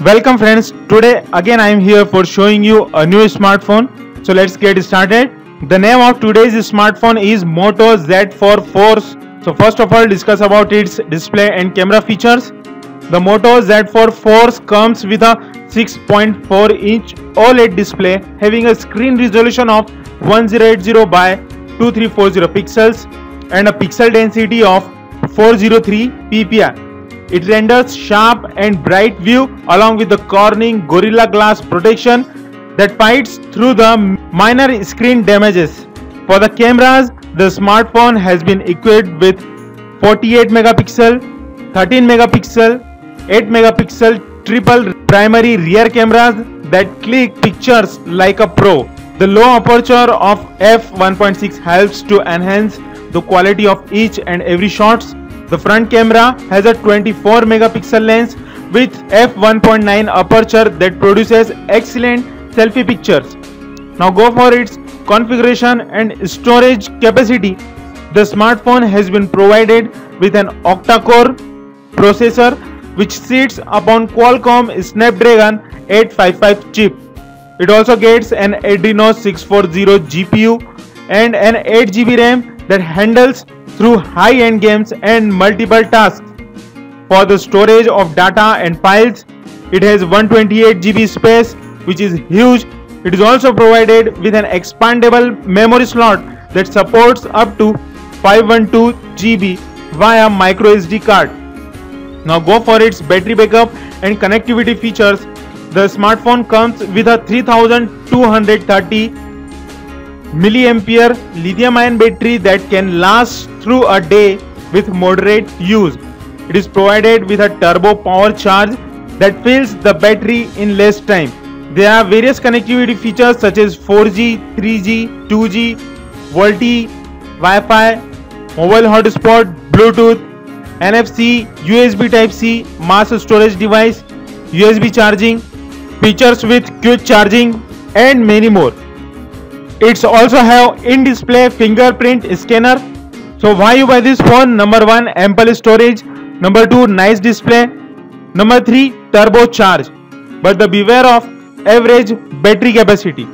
Welcome friends. Today again I am here for showing you a new smartphone. So let's get started. The name of today's smartphone is Moto Z4 Force. So first of all discuss about its display and camera features. The Moto Z4 Force comes with a 6.4 inch OLED display having a screen resolution of 1080 by 2340 pixels and a pixel density of 403 ppi. It renders sharp and bright view along with the Corning Gorilla Glass protection that fights through the minor screen damages. For the cameras, the smartphone has been equipped with 48 megapixel, 13 megapixel, 8 megapixel triple primary rear cameras that click pictures like a pro. The low aperture of f1.6 helps to enhance the quality of each and every shots the front camera has a 24 megapixel lens with f1.9 aperture that produces excellent selfie pictures. Now go for its configuration and storage capacity. The smartphone has been provided with an octa-core processor which sits upon Qualcomm Snapdragon 855 chip. It also gets an Adreno 640 GPU and an 8GB RAM that handles through high-end games and multiple tasks. For the storage of data and files, it has 128 GB space which is huge. It is also provided with an expandable memory slot that supports up to 512 GB via micro SD card. Now go for its battery backup and connectivity features. The smartphone comes with a 3230 milliampere lithium ion battery that can last through a day with moderate use. It is provided with a turbo power charge that fills the battery in less time. There are various connectivity features such as 4G, 3G, 2G, VoLTE, Wi-Fi, mobile hotspot, Bluetooth, NFC, USB Type-C, mass storage device, USB charging, features with quick charging and many more. It's also have in-display fingerprint scanner. So why you buy this phone? Number one, ample storage. Number two, nice display. Number three, turbo charge. But the beware of average battery capacity.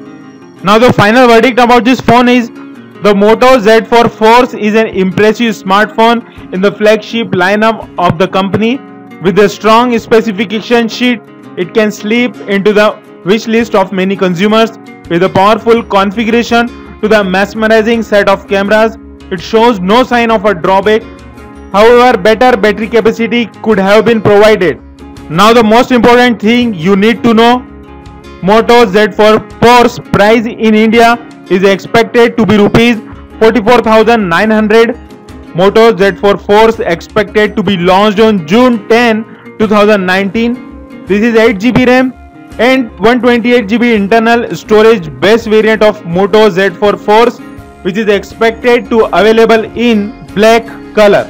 Now the final verdict about this phone is the Moto Z4 Force is an impressive smartphone in the flagship lineup of the company. With a strong specification sheet, it can slip into the wish list of many consumers with a powerful configuration to the mesmerizing set of cameras, it shows no sign of a drawback. However, better battery capacity could have been provided. Now the most important thing you need to know, Moto Z4 Force price in India is expected to be rupees 44,900. Moto Z4 Force expected to be launched on June 10, 2019. This is 8GB RAM and 128GB internal storage base variant of Moto Z4 Force which is expected to available in black color.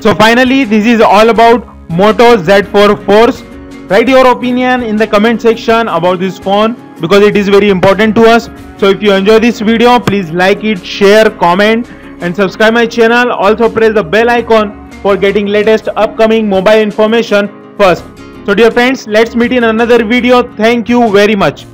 So finally this is all about Moto Z4 Force. Write your opinion in the comment section about this phone because it is very important to us. So if you enjoy this video please like it, share, comment and subscribe my channel. Also press the bell icon for getting latest upcoming mobile information first. So dear friends, let's meet in another video. Thank you very much.